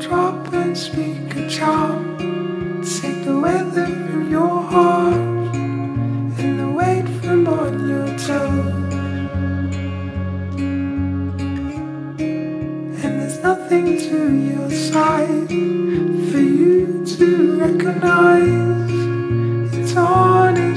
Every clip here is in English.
drop and speak a charm. Take the weather from your heart and the weight from on your toes. And there's nothing to your side for you to recognize. It's on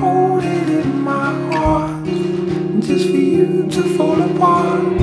hold it in my heart, just for you to fall apart.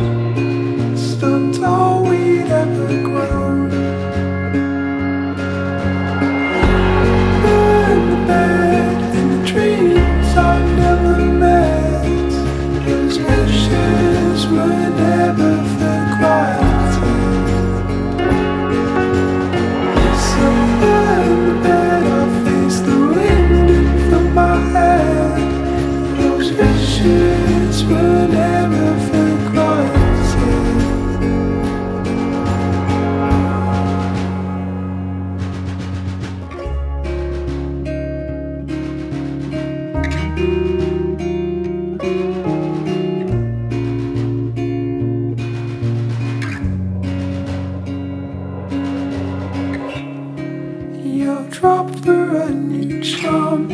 your dropper and your charm.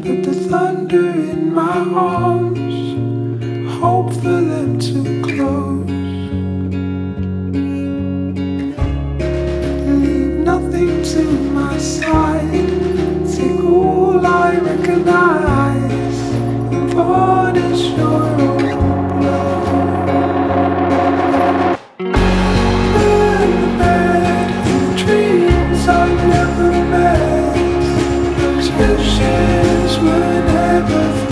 Put the thunder in my arms, hope for them to close. Leave nothing to my side, take all I recognize. wishes would ever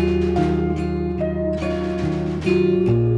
thank you